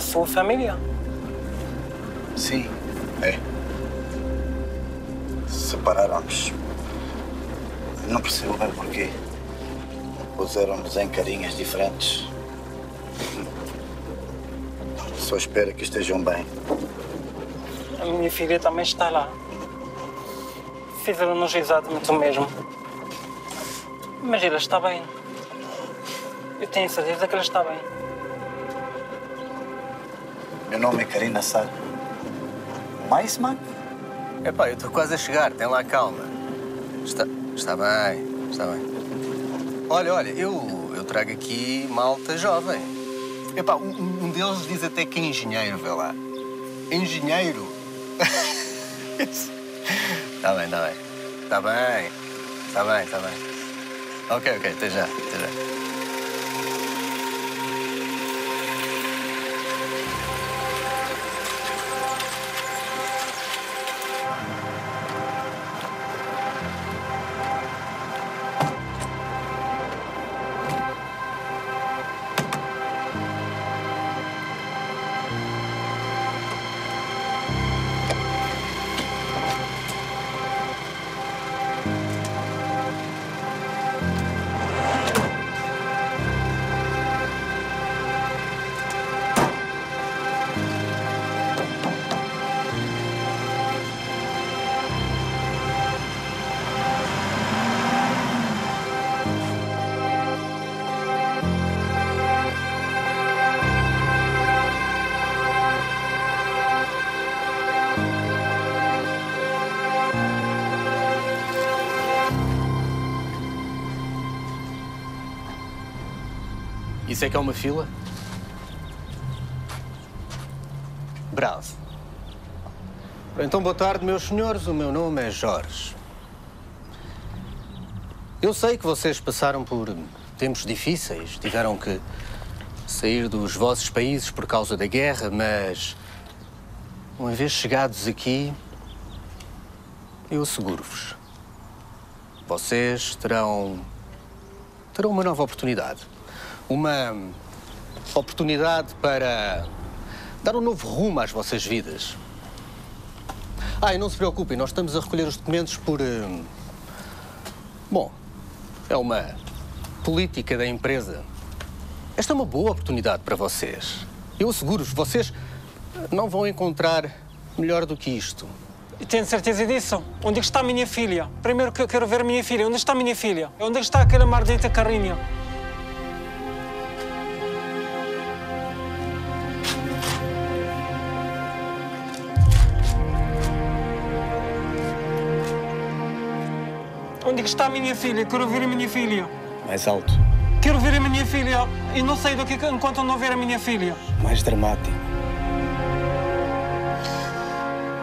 sua família. Sim, é. Separaram-nos. Não percebo bem porquê. Puseram-nos em carinhas diferentes. Só espero que estejam bem. A minha filha também está lá. Fizeram-nos exatamente o mesmo. Mas ela está bem. Eu tenho certeza que ela está bem. Meu nome é Karina Sá. Maisman? Epá, eu estou quase a chegar, tem lá calma. Está, está bem, está bem. Olha, olha, eu, eu trago aqui malta jovem. Epá, um, um deles diz até que é engenheiro, vê lá. Engenheiro? Está bem, está bem. Está bem, está bem, está bem. Ok, ok, até já, até já. Isso é que é uma fila? Bravo. Então, boa tarde, meus senhores. O meu nome é Jorge. Eu sei que vocês passaram por tempos difíceis, tiveram que sair dos vossos países por causa da guerra, mas uma vez chegados aqui, eu asseguro-vos, vocês terão terão uma nova oportunidade uma oportunidade para dar um novo rumo às vossas vidas. Ah, e não se preocupem, nós estamos a recolher os documentos por. Hum, bom, é uma política da empresa. Esta é uma boa oportunidade para vocês. Eu asseguro-vos, vocês não vão encontrar melhor do que isto. Tenho certeza disso. Onde é está a minha filha? Primeiro que eu quero ver a minha filha. Onde está a minha filha? Onde está aquela maldita carrinha? Onde está a minha filha? Quero ver a minha filha. Mais alto. Quero ver a minha filha e não saio daqui enquanto não ver a minha filha. Mais dramático.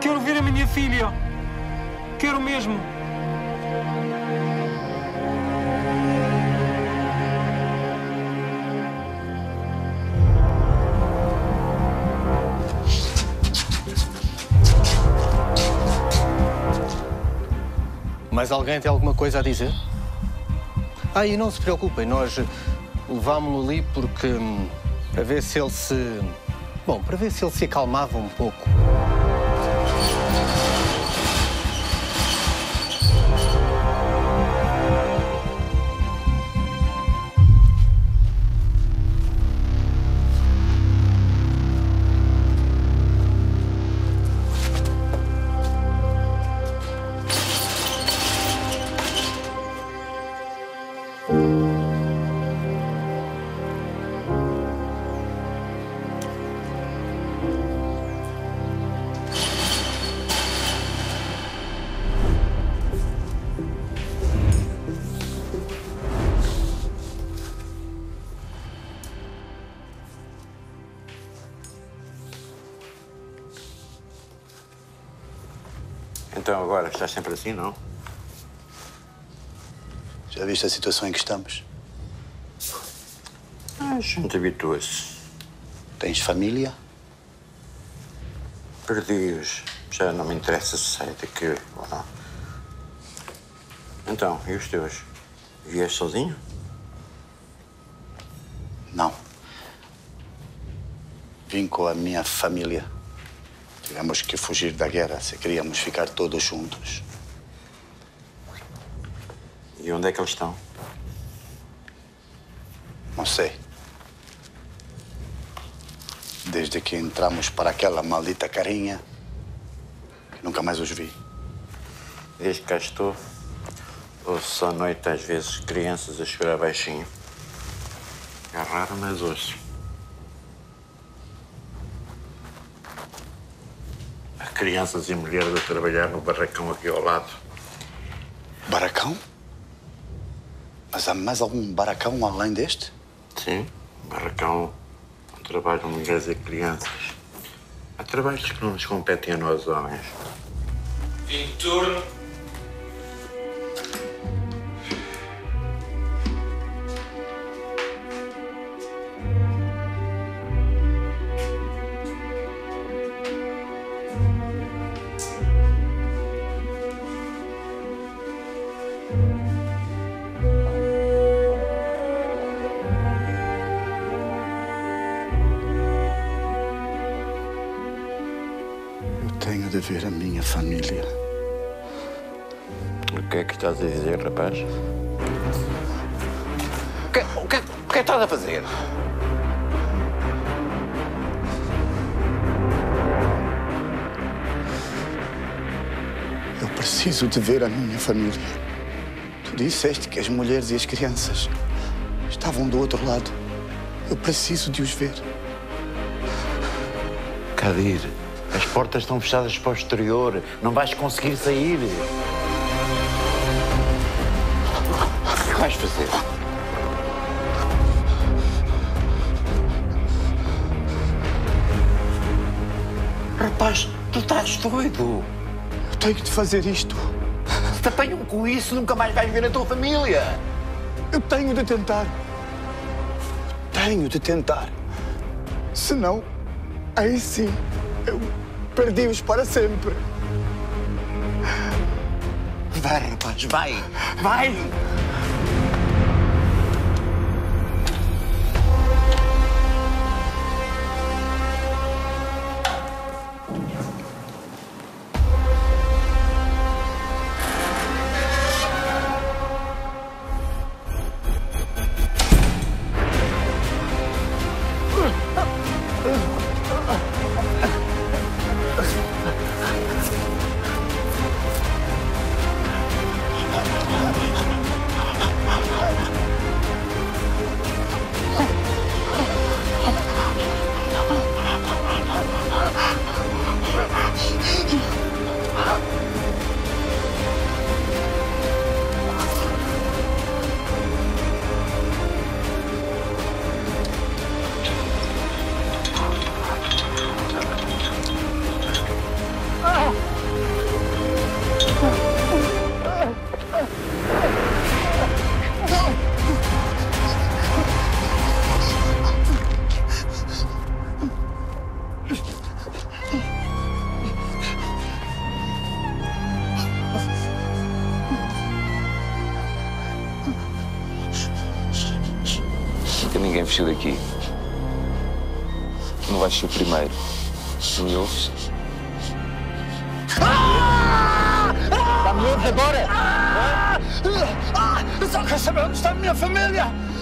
Quero ver a minha filha. Quero mesmo. Mais alguém tem alguma coisa a dizer? Ah, e não se preocupem, nós levámo-lo ali porque. Hum, para ver se ele se. Bom, para ver se ele se acalmava um pouco. Então agora estás sempre assim, não? Já viste a situação em que estamos? A gente habitua-se. Tens família? Perdi-os. Já não me interessa se sai daqui ou não. Então, e os teus? Vieste sozinho? Não. vim com a minha família. Tivemos que fugir da guerra se queríamos ficar todos juntos. E onde é que eles estão? Não sei. Desde que entramos para aquela maldita carinha, nunca mais os vi. Desde que cá estou, ouço à noite às vezes crianças a chorar baixinho. É raro, mas ouço. Há crianças e mulheres a trabalhar no barracão aqui ao lado. Baracão? Mas há mais algum baracão além deste? Sim, barracão onde trabalham mulheres e crianças. Há trabalhos que não nos competem a nós homens. Em turno. De ver a minha família. O que é que estás a dizer, rapaz? O que, o, que, o que estás a fazer? Eu preciso de ver a minha família. Tu disseste que as mulheres e as crianças estavam do outro lado. Eu preciso de os ver. Kadir, as portas estão fechadas para o exterior. Não vais conseguir sair. O que vais fazer? Rapaz, tu estás doido. Eu tenho de fazer isto. Se te apanham com isso, nunca mais vais ver a tua família. Eu tenho de tentar. Eu tenho de tentar. Senão, aí sim, eu perdi-os para sempre. Vai, rapaz, vai. Vai.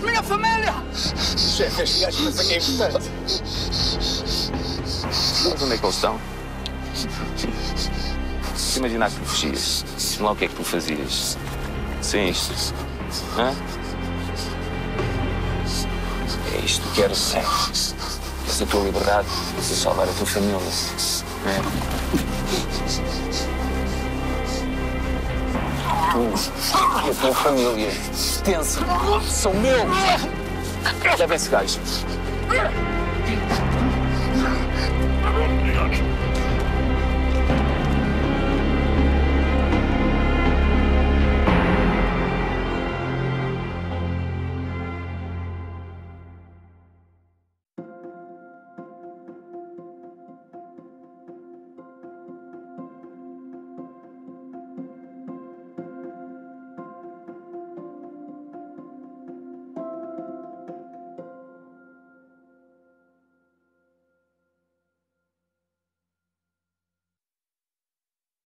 Minha família! Chefe, este gajo pensa que é importante. Sabes onde é que eles estão? Se imaginar que tu fugias, diz-me lá o que é que tu fazias. Sem isto. Hã? É isto que quero ser. Essa tua liberdade e salvar a tua família. É. Tu e a tua família extensa são meus. Leva esse gajo.